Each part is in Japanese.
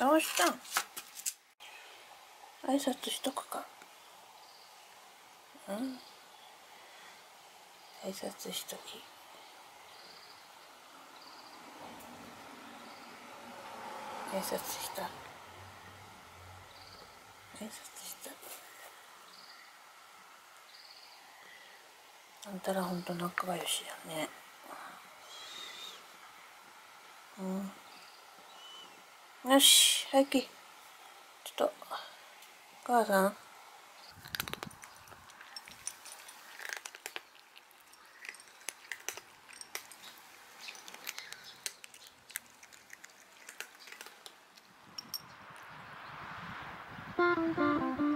どうしたん。挨拶しとくか。うん。挨拶しとき。挨拶した。挨拶した。あんたらほんと仲良しやね。うん。よし早き。ちょっとお母さん。ま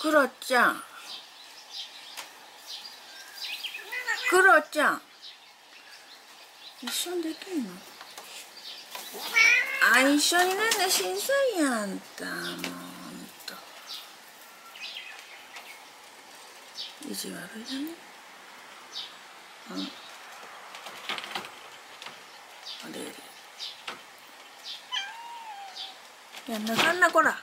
クロちゃん。クロちゃん。一緒にできんの？あ一緒にねんね審査員やんたもう。ほんと。意地悪いだね？うん。あれ。れやんなかんなこら。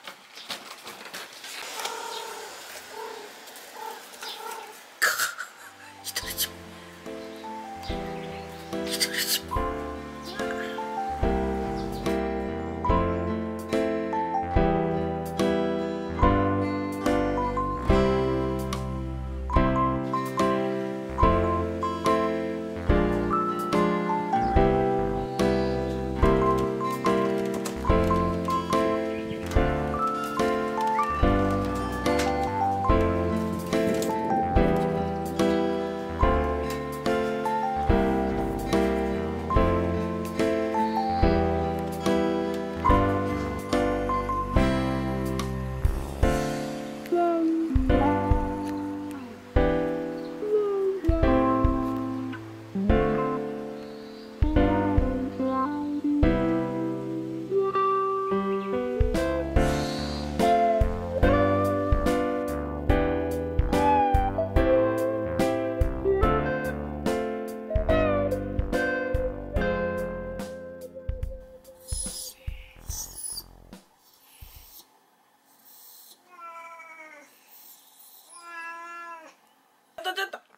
ったちょっと。